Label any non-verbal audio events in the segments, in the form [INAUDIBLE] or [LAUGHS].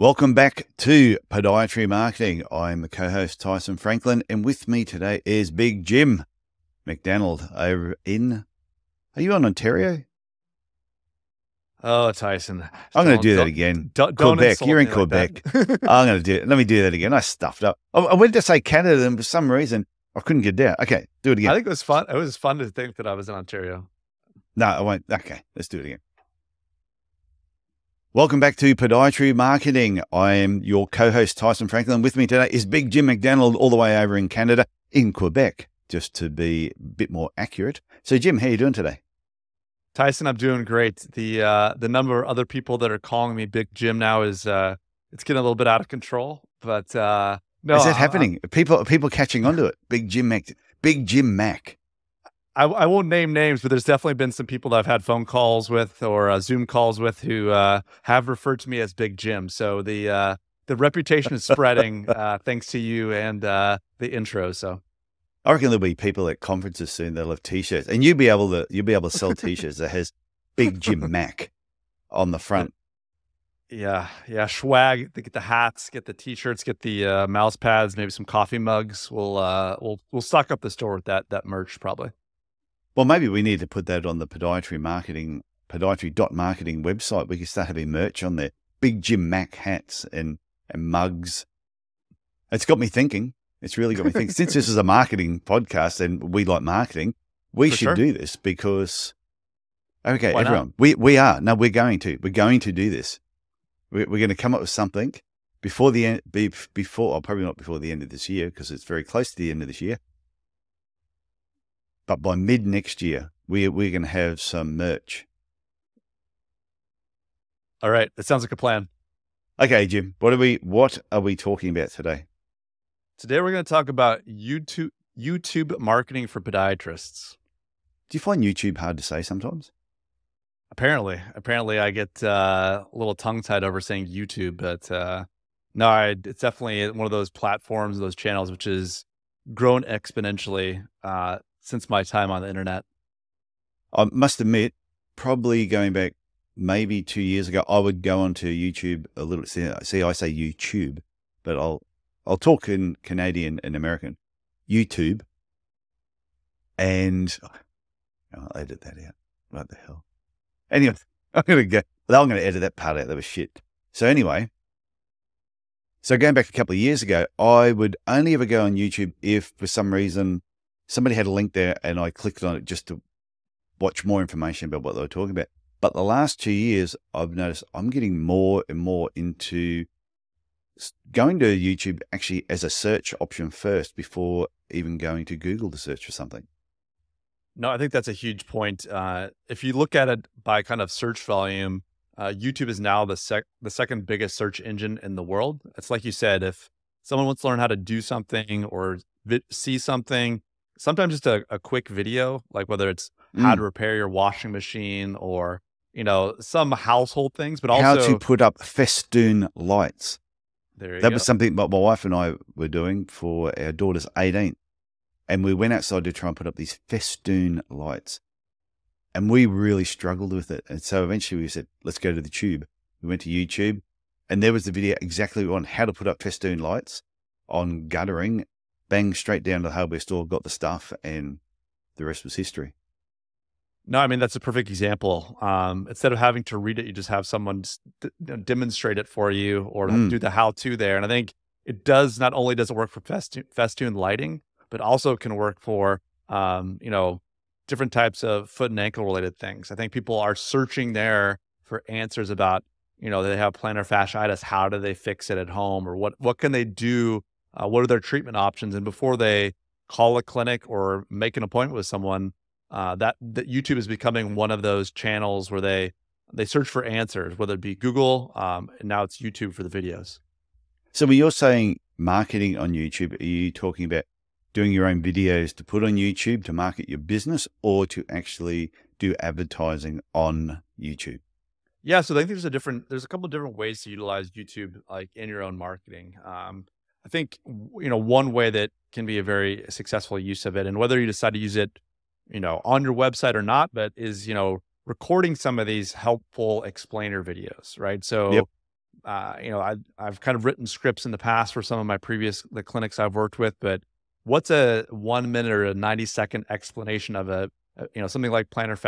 Welcome back to Podiatry Marketing. I'm the co-host Tyson Franklin, and with me today is Big Jim McDannald over in. Are you on Ontario? Oh, Tyson. I'm going to do that again. Don't, don't Quebec. You're in like Quebec. [LAUGHS] I'm going to do it. Let me do that again. I stuffed up. I, I went to say Canada, and for some reason I couldn't get down. Okay, do it again. I think it was fun. It was fun to think that I was in Ontario. No, I won't. Okay, let's do it again. Welcome back to Podiatry Marketing. I am your co-host Tyson Franklin. With me today is Big Jim McDannald, all the way over in Canada, in Quebec, just to be a bit more accurate. So, Jim, how are you doing today? Tyson, I'm doing great. The uh, the number of other people that are calling me Big Jim now is uh, it's getting a little bit out of control. But uh, no, is that happening? Are people are people catching on to it? Big Jim Mac, Big Jim Mac. I, I, won't name names, but there's definitely been some people that I've had phone calls with or uh, Zoom calls with who uh, have referred to me as Big Jim. So the uh, the reputation is spreading [LAUGHS] uh, thanks to you and uh, the intro. So I reckon there'll be people at conferences soon that'll have T-shirts, and you'll be able to you'll be able to sell T-shirts that has Big Jim Mac on the front. Yeah, yeah, swag. Get the hats, get the T-shirts, get the uh, mouse pads, maybe some coffee mugs. We'll we'll we'll stock up the store with that that merch probably. Well, maybe we need to put that on the podiatry marketing, podiatry.marketing website. We can start having merch on there. Big Jim Mac hats and, and mugs. It's got me thinking. It's really got me thinking. Since this is a marketing podcast and we like marketing, we For should sure. do this because, okay, Why everyone, we, we are. No, we're going to. We're going to do this. We're, we're going to come up with something before the end, before, or probably not before the end of this year because it's very close to the end of this year. But by mid next year, we, we're going to have some merch. All right. That sounds like a plan. Okay, Jim. What are we what are we talking about today? Today we're going to talk about YouTube YouTube marketing for podiatrists. Do you find YouTube hard to say sometimes? Apparently, apparently, I get uh, a little tongue tied over saying YouTube, but uh, no, I, it's definitely one of those platforms, those channels, which has grown exponentially uh, since my time on the internet. I must admit, probably going back maybe two years ago, I would go onto YouTube a little. See, see, I say YouTube, but I'll I'll talk in Canadian and American. YouTube, and oh, I'll edit that out. What the hell? Anyway, [LAUGHS] I'm gonna go. I'm gonna edit that part out. That was shit. So anyway, so going back a couple of years ago, I would only ever go on YouTube if, for some reason, somebody had a link there and I clicked on it just to watch more information about what they were talking about. But the last two years, I've noticed I'm getting more and more into going to YouTube actually as a search option first before even going to Google to search for something. No, I think that's a huge point. Uh, if you look at it by kind of search volume, uh, YouTube is now the sec- the second biggest search engine in the world. It's like you said, if someone wants to learn how to do something or vi- see something, sometimes just a, a quick video, like whether it's mm. how to repair your washing machine or, you know, some household things, but also how to put up festoon lights. There that go. was something that my wife and I were doing for our daughter's 18th. And we went outside to try and put up these festoon lights. And we really struggled with it. And so eventually we said, let's go to the tube. We went to YouTube and there was the video exactly on how to put up festoon lights on guttering bang straight down to the hardware store, got the stuff, and the rest was history. No, I mean that's a perfect example. Um, instead of having to read it, you just have someone demonstrate it for you or mm. do the how-to there. And I think it does not only does it work for festoon, festoon lighting, but also can work for um, you know different types of foot and ankle related things. I think people are searching there for answers about you know they have plantar fasciitis. How do they fix it at home, or what what can they do uh, what are their treatment options, and before they call a clinic or make an appointment with someone, uh, that that YouTube is becoming one of those channels where they they search for answers, whether it be Google, um, and now it's YouTube for the videos. So when you're saying marketing on YouTube, are you talking about doing your own videos to put on YouTube to market your business, or to actually do advertising on YouTube? Yeah, so I think there's a different, there's a couple of different ways to utilize YouTube, like in your own marketing. Um, I think you know one way that can be a very successful use of it, and whether you decide to use it, you know, on your website or not, but is you know recording some of these helpful explainer videos, right? So yep. uh, you know, I, I've kind of written scripts in the past for some of my previous the clinics I've worked with, but what's a one minute or a 90 second explanation of a, a you know, something like plantar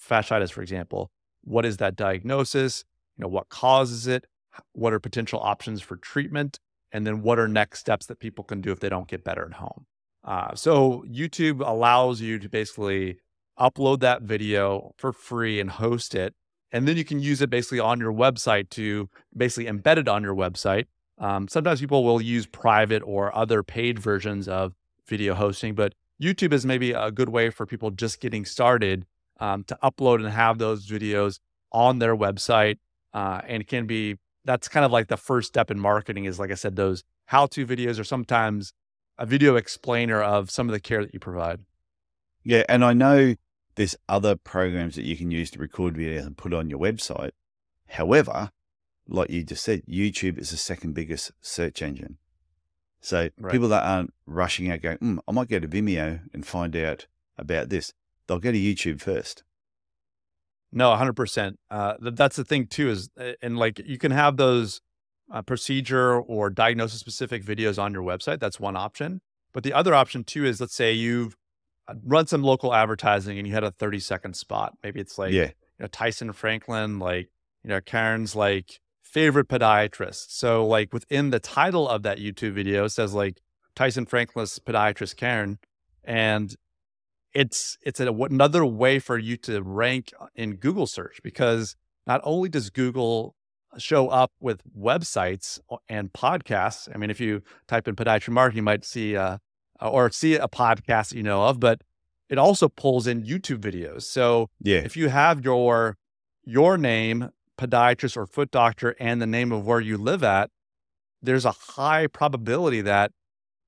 fasciitis, for example? What is that diagnosis? You know, what causes it? What are potential options for treatment? And then what are next steps that people can do if they don't get better at home? Uh, so YouTube allows you to basically upload that video for free and host it. And then you can use it basically on your website to basically embed it on your website. Um, sometimes people will use private or other paid versions of video hosting, but YouTube is maybe a good way for people just getting started um, to upload and have those videos on their website. Uh, and it can be that's kind of like the first step in marketing is like I said, those how-to videos or sometimes a video explainer of some of the care that you provide. Yeah, and I know there's other programs that you can use to record videos and put on your website. However, like you just said, YouTube is the second biggest search engine. So right. people that aren't rushing out going, mm, I might go to Vimeo and find out about this, they'll go to YouTube first. No, 100%. Uh, that's the thing too is, uh, and like you can have those uh, procedure or diagnosis specific videos on your website. That's one option. But the other option too is let's say you've uh, run some local advertising and you had a 30 second spot. Maybe it's like, yeah. you know, Tyson Franklin, like, you know, Karen's like favorite podiatrist. So like within the title of that YouTube video says like Tyson Franklin's podiatrist Karen. And it's it's a, another way for you to rank in Google search because not only does Google show up with websites and podcasts. I mean, if you type in podiatry marketing, you might see uh, or see a podcast that you know of, but it also pulls in YouTube videos. So yeah. if you have your your name, podiatrist or foot doctor, and the name of where you live at, there's a high probability that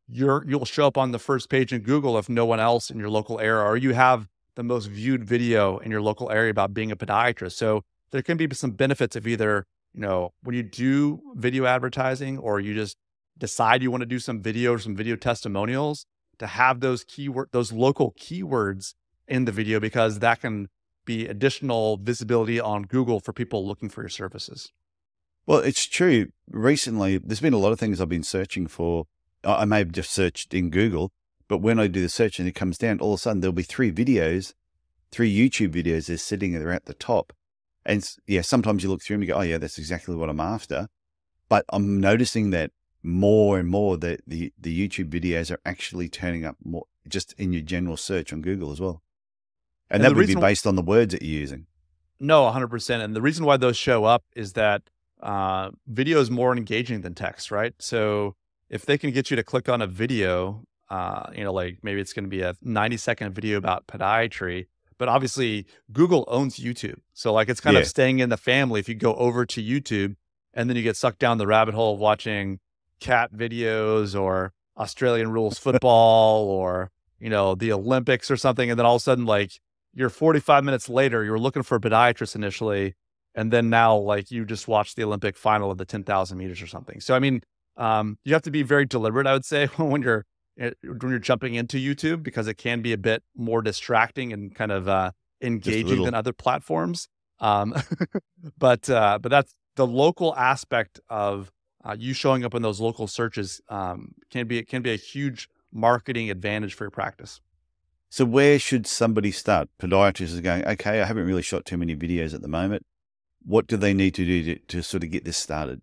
you're you'll show up on the first page in Google if no one else in your local area or you have the most viewed video in your local area about being a podiatrist. So there can be some benefits of either, you know, when you do video advertising or you just decide you want to do some video or some video testimonials to have those keyword those local keywords in the video because that can be additional visibility on Google for people looking for your services. Well, it's true. Recently, there's been a lot of things I've been searching for I may have just searched in Google, but when I do the search and it comes down, all of a sudden there'll be three videos, three YouTube videos they're sitting there at the top. And yeah, sometimes you look through them and you go, oh, yeah, that's exactly what I'm after. But I'm noticing that more and more that the, the YouTube videos are actually turning up more just in your general search on Google as well. And, and that would be based on the words that you're using. No, 100%. And the reason why those show up is that uh, video is more engaging than text, right? So if they can get you to click on a video, uh, you know, like maybe it's going to be a 90 second video about podiatry, but obviously Google owns YouTube. So like it's kind yeah. of staying in the family if you go over to YouTube and then you get sucked down the rabbit hole of watching cat videos or Australian rules [LAUGHS] football or, you know, the Olympics or something. And then all of a sudden, like you're 45 minutes later, you're looking for a podiatrist initially. And then now, like you just watched the Olympic final of the 10,000 meters or something. So, I mean, um, you have to be very deliberate, I would say, [LAUGHS] when you're eh, when you're jumping into YouTube because it can be a bit more distracting and kind of uh, engaging than other platforms. Um, [LAUGHS] but uh, but that's the local aspect of uh, you showing up in those local searches um, can be it can be a huge marketing advantage for your practice. So where should somebody start? Podiatrists are going, okay, I haven't really shot too many videos at the moment. What do they need to do to, to sort of get this started?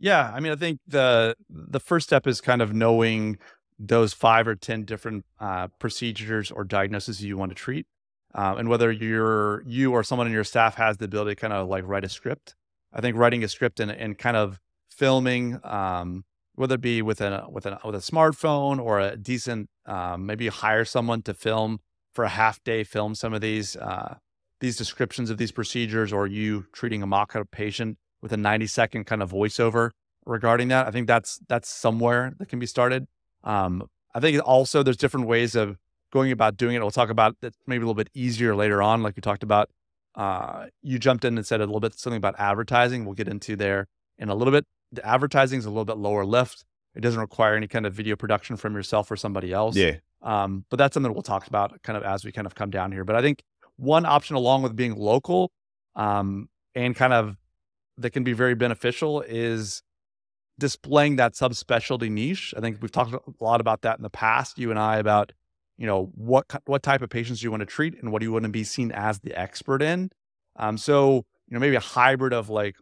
Yeah, I mean, I think the the first step is kind of knowing those five or ten different uh, procedures or diagnoses you want to treat, uh, and whether you're you or someone in your staff has the ability to kind of like write a script. I think writing a script and, and kind of filming, um, whether it be with a with a with a smartphone or a decent, um, maybe hire someone to film for a half day, film some of these uh, these descriptions of these procedures, or you treating a mock up patient with a 90 second kind of voiceover regarding that. I think that's that's somewhere that can be started. Um, I think also there's different ways of going about doing it. We'll talk about that maybe a little bit easier later on, like we talked about. Uh, you jumped in and said a little bit something about advertising. We'll get into there in a little bit. The advertising is a little bit lower lift. It doesn't require any kind of video production from yourself or somebody else. Yeah. Um, but that's something we'll talk about kind of as we kind of come down here. But I think one option along with being local um, and kind of that can be very beneficial is displaying that subspecialty niche. I think we've talked a lot about that in the past, you and I, about you know what what type of patients you want to treat and what do you want to be seen as the expert in. Um, so you know maybe a hybrid of like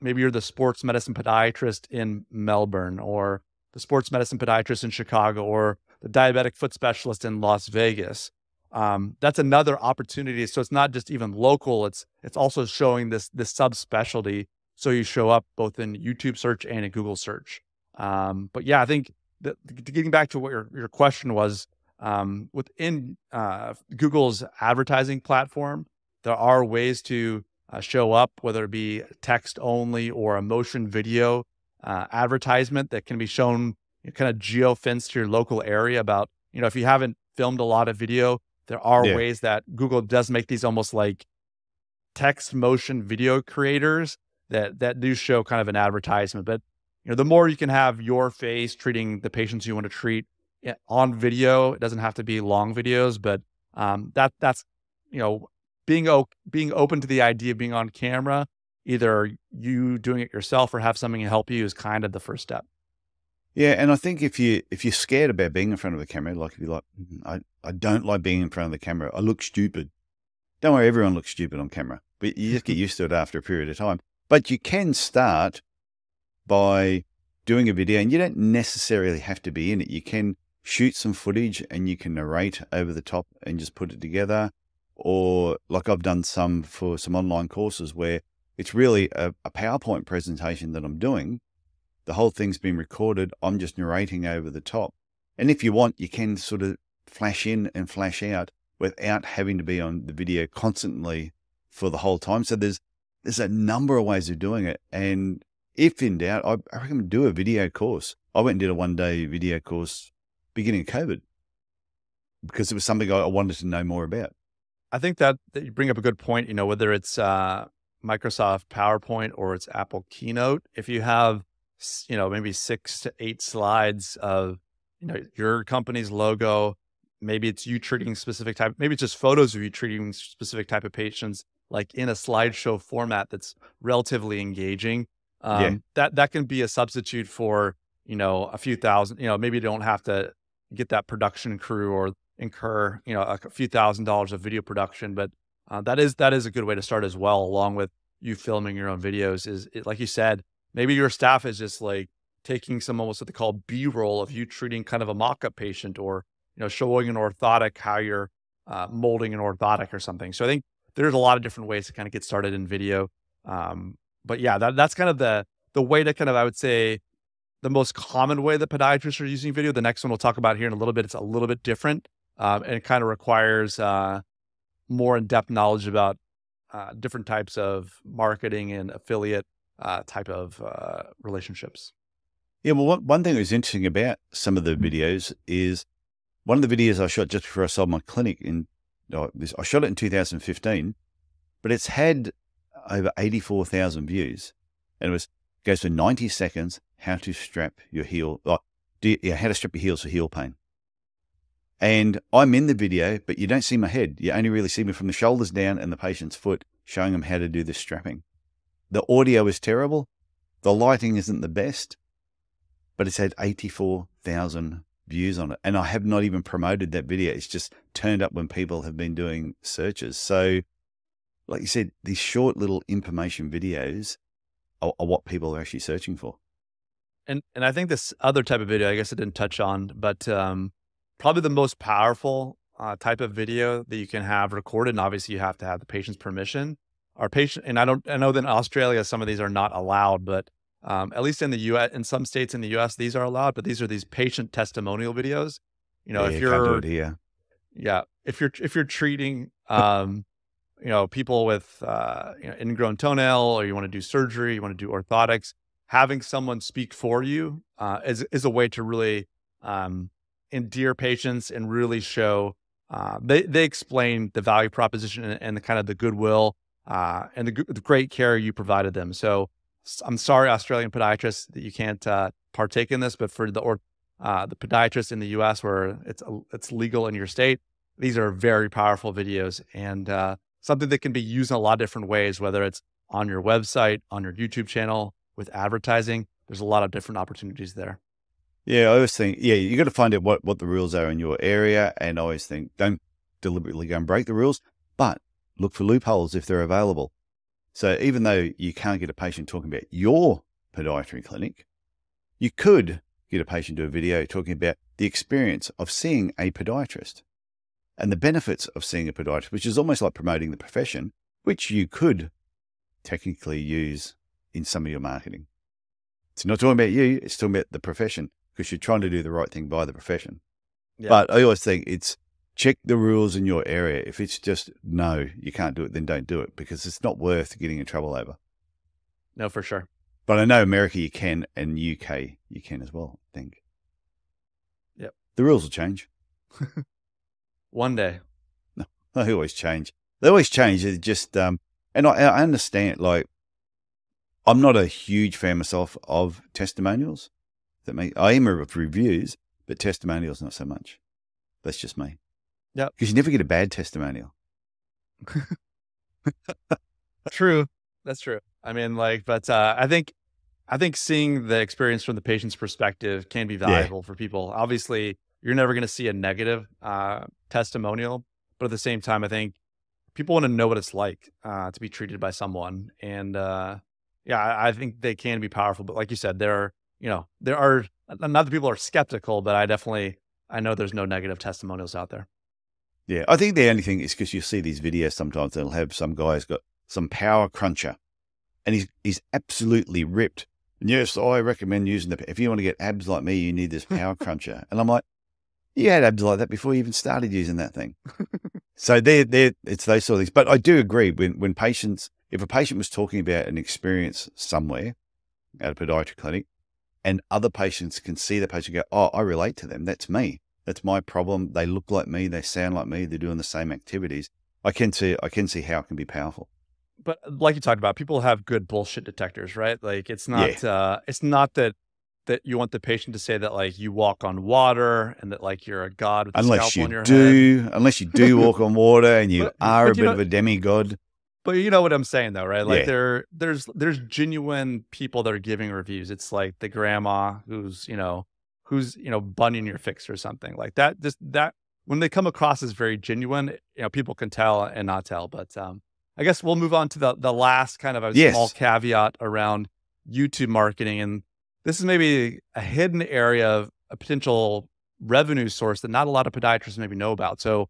maybe you're the sports medicine podiatrist in Melbourne or the sports medicine podiatrist in Chicago or the diabetic foot specialist in Las Vegas. Um, that's another opportunity. So it's not just even local; it's it's also showing this this subspecialty. So you show up both in YouTube search and in Google search. Um, but yeah, I think that, getting back to what your your question was, um, within uh, Google's advertising platform, there are ways to uh, show up, whether it be text only or a motion video uh, advertisement that can be shown you know, kind of geo fenced to your local area about, you know, if you haven't filmed a lot of video, there are yeah. ways that Google does make these almost like text motion video creators that that do show kind of an advertisement. But you know, the more you can have your face treating the patients you want to treat eh, on video, it doesn't have to be long videos, but um, that that's you know being o- being open to the idea of being on camera, either you doing it yourself or have something to help you is kind of the first step. Yeah, and I think if you if you're scared about being in front of the camera, like if you're like, mm, I, I don't like being in front of the camera, I look stupid. Don't worry, everyone looks stupid on camera, but you just get [LAUGHS] used to it after a period of time. But you can start by doing a video, and you don't necessarily have to be in it. You can shoot some footage and you can narrate over the top and just put it together or like I've done some for some online courses where it's really a, a, PowerPoint presentation that I'm doing. The whole thing's been recorded. I'm just narrating over the top. And if you want, you can sort of flash in and flash out without having to be on the video constantly for the whole time. So there's there's a number of ways of doing it. And if in doubt, I, I recommend do a video course. I went and did a one day video course beginning of COVID because it was something I wanted to know more about. I think that, that you bring up a good point. You know, whether it's uh, Microsoft PowerPoint or it's Apple Keynote, if you have, you know, maybe six to eight slides of, you know, your company's logo, maybe it's you treating specific type, maybe it's just photos of you treating specific type of patients, like in a slideshow format that's relatively engaging. Um, yeah. That that can be a substitute for you know a few thousand. You know, maybe you don't have to get that production crew or incur you know a few thousand dollars of video production but uh, that is that is a good way to start as well along with you filming your own videos is it, like you said maybe your staff is just like taking some almost what they call b-roll of you treating kind of a mock-up patient or you know showing an orthotic how you're uh, molding an orthotic or something so i think there's a lot of different ways to kind of get started in video um, but yeah that, that's kind of the the way to kind of i would say the most common way that podiatrists are using video the next one we'll talk about here in a little bit it's a little bit different um, and it kind of requires uh, more in-depth knowledge about uh, different types of marketing and affiliate uh, type of uh, relationships. Yeah, well, one, one thing that was interesting about some of the videos is one of the videos I shot just before I sold my clinic in, oh, this, I shot it in 2015, but it's had over 84,000 views. And it was goes for 90 seconds, how to strap your heel, oh, you, yeah, how to strap your heels for heel pain. And I'm in the video, but you don't see my head. You only really see me from the shoulders down and the patient's foot, showing them how to do the strapping. The audio is terrible. The lighting isn't the best, but it's had 84,000 views on it. And I have not even promoted that video. It's just turned up when people have been doing searches. So, like you said, these short little information videos are, are what people are actually searching for. And and I think this other type of video, I guess I didn't touch on, but um, probably the most powerful uh, type of video that you can have recorded. And obviously, you have to have the patient's permission. Our patient, and I don't, I know that in Australia some of these are not allowed, but um, at least in the U.S., in some states in the U.S., these are allowed. But these are these patient testimonial videos. You know, yeah, if you're, yeah, yeah, if you're if you're treating, um, you know, people with uh, you know, ingrown toenail, or you want to do surgery, you want to do orthotics, having someone speak for you uh, is is a way to really um, endear patients and really show uh, they they explain the value proposition and, and the kind of the goodwill uh, and the, the, great care you provided them. So I'm sorry, Australian podiatrists, that you can't uh, partake in this, but for the or uh, the podiatrists in the U.S. where it's it's legal in your state, these are very powerful videos and uh, something that can be used in a lot of different ways. Whether it's on your website, on your YouTube channel, with advertising. There's a lot of different opportunities there. Yeah, I always think, yeah, you got to find out what, what the rules are in your area. And I always think, don't deliberately go and break the rules, but look for loopholes if they're available. So even though you can't get a patient talking about your podiatry clinic, you could get a patient to a video talking about the experience of seeing a podiatrist and the benefits of seeing a podiatrist, which is almost like promoting the profession, which you could technically use in some of your marketing. It's not talking about you, it's talking about the profession because you're trying to do the right thing by the profession. Yeah. But I always think it's check the rules in your area. If it's just no, you can't do it, then don't do it because it's not worth getting in trouble over. No, for sure. But I know America you can and UK you can as well, I think. Yep. The rules will change. [LAUGHS] One day. No, [LAUGHS] they always change. They always change. It just um and I, I understand like I'm not a huge fan myself of testimonials. That make I am of reviews, but testimonials not so much. That's just me. Yeah. Because you never get a bad testimonial. [LAUGHS] true. That's true. I mean, like, but uh, I think, I think seeing the experience from the patient's perspective can be valuable yeah. for people. Obviously, you're never going to see a negative uh, testimonial, but at the same time, I think people want to know what it's like uh, to be treated by someone, and uh, yeah, I, I think they can be powerful. But like you said, there are, you know, there are not that people are skeptical, but I definitely, I know there's no negative testimonials out there. Yeah, I think the only thing is because you see these videos sometimes they'll have some guy's got some power cruncher, and he's he's absolutely ripped. And yes, I recommend using the. If you want to get abs like me, you need this [LAUGHS] power cruncher. And I'm like, you had abs like that before you even started using that thing. so they're, they're, it's those sort of things. But I do agree when when patients, if a patient was talking about an experience somewhere at a podiatry clinic, and other patients can see the patient go, oh, I relate to them. That's me. That's my problem. They look like me. They sound like me. They're doing the same activities. I can see. I can see how it can be powerful. But like you talked about, people have good bullshit detectors, right? Like it's not. Yeah. Uh, it's not that that you want the patient to say that like you walk on water and that like you're a god with unless you do head. unless you do walk on water and you [LAUGHS] but, are but a bit know, of a demigod but you know what i'm saying though right like yeah. there there's there's genuine people that are giving reviews it's like the grandma who's you know who's you know bunning your fix or something like that. Just that when they come across as very genuine you know people can tell and not tell but um i guess we'll move on to the the last kind of a yes. small caveat around youtube marketing and this is maybe a hidden area of a potential revenue source that not a lot of podiatrists maybe know about. So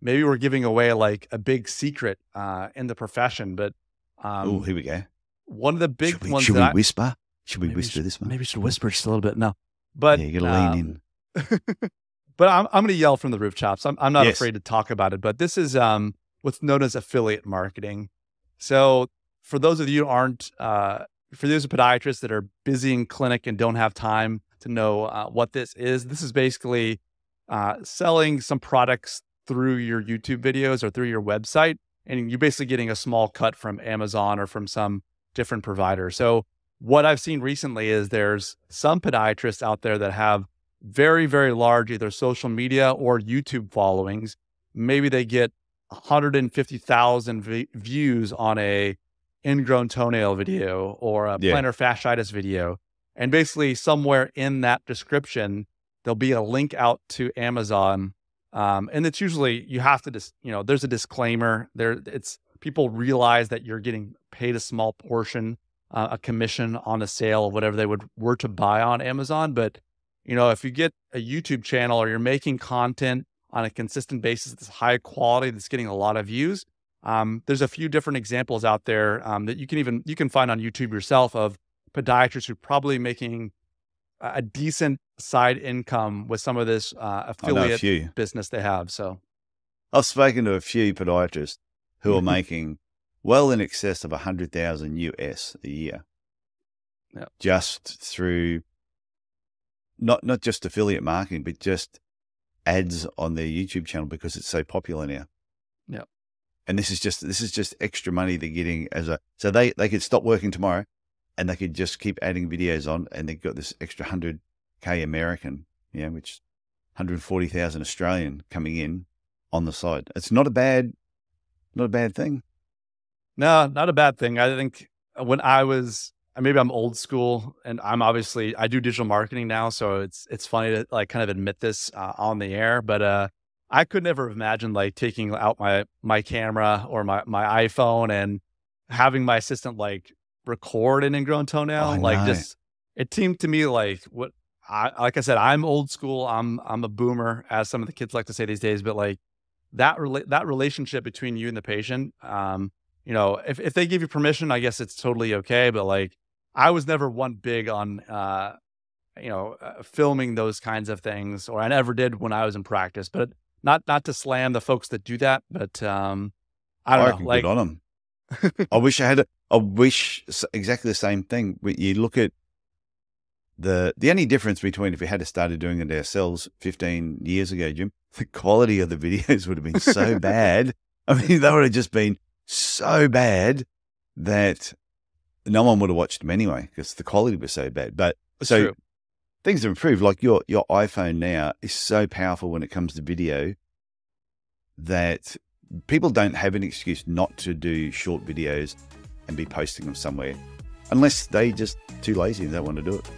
maybe we're giving away like a big secret uh in the profession but um oh here we go. one of the big should we, ones should we I, whisper? Should we whisper should, this one? maybe we should whisper just a little bit. No but yeah, you gotta um, lean in. [LAUGHS] but I'm I'm gonna yell from the rooftops. I'm I'm not yes. afraid to talk about it. But this is um what's known as affiliate marketing. So for those of you who aren't uh, for those podiatrists that are busy in clinic and don't have time to know uh, what this is, this is basically uh, selling some products through your YouTube videos or through your website, and you're basically getting a small cut from Amazon or from some different provider. So what I've seen recently is there's some podiatrists out there that have very, very large either social media or YouTube followings. Maybe they get 150,000 v- views on a ingrown toenail video or a yeah. plantar fasciitis video. And basically, somewhere in that description, there'll be a link out to Amazon. Um, and it's usually you have to just, you know, there's a disclaimer there. It's people realize that you're getting paid a small portion uh, a commission on a sale of whatever they would were to buy on Amazon. But you know, if you get a YouTube channel or you're making content on a consistent basis that's high quality, that's getting a lot of views, um, there's a few different examples out there um, that you can even you can find on YouTube yourself of podiatrists who are probably making a decent side income with some of this uh, affiliate business they have. So, I've spoken to a few podiatrists who are making well in excess of a hundred thousand US a year. Yep. Just through not not just affiliate marketing, but just ads on their YouTube channel because it's so popular now. Yeah. And this is just this is just extra money they're getting as a so they they could stop working tomorrow and they could just keep adding videos on and they've got this extra hundred K American, yeah, which 140,000 Australian coming in on the side. It's not a bad not a bad thing. No, not a bad thing. I think when I was maybe I'm old school and I'm obviously I do digital marketing now, so it's it's funny to like kind of admit this uh, on the air, but uh I could never have imagined like taking out my my camera or my my iPhone and having my assistant like record an ingrown toenail. Oh, like just it seemed to me like what I like I said, I'm old school. I'm I'm a boomer, as some of the kids like to say these days, but like that rela- that relationship between you and the patient, um, you know, if, if they give you permission, I guess it's totally okay. But like I was never one big on uh, you know, uh, filming those kinds of things, or I never did when I was in practice. But not not to slam the folks that do that, but um, I don't I know. Like, good on them. [LAUGHS] I wish I had. A, I wish exactly the same thing. You look at the the only difference between if we had started doing it ourselves 15 years ago, Jim, [LAUGHS] the quality of the [LAUGHS] videos would have been so bad. I mean, they would have just been so bad that no one would have watched them anyway because the quality was so bad. But it's so true. things have improved. Like your your iPhone now is so powerful when it comes to video that people don't have an excuse not to do short videos and be posting them somewhere, unless they just too lazy and don't want to do it.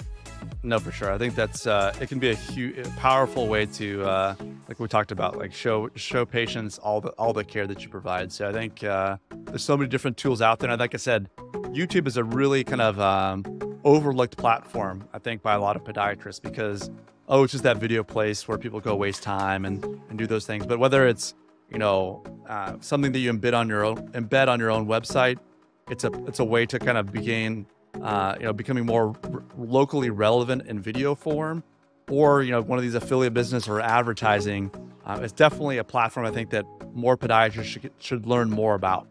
No, for sure. I think that's uh, it can be a huge, powerful way to, uh, like we talked about, like show show patients all the all the care that you provide. So I think uh, there's so many different tools out there. And like I said, YouTube is a really kind of um, overlooked platform. I think by a lot of podiatrists because oh, it's just that video place where people go waste time and and do those things. But whether it's you know uh, something that you embed on your own embed on your own website, it's a it's a way to kind of begin uh, you know, becoming more r- locally relevant in video form, or you know, one of these affiliate business or advertising. Uh, it's definitely a platform I think that more podiatrists should, should learn more about.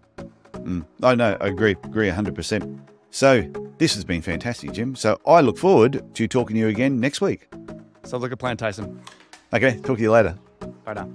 Mm. I know, I agree, agree 100%. So this has been fantastic, Jim. So I look forward to talking to you again next week. Sounds like a plan, Tyson. Okay, talk to you later. Bye now.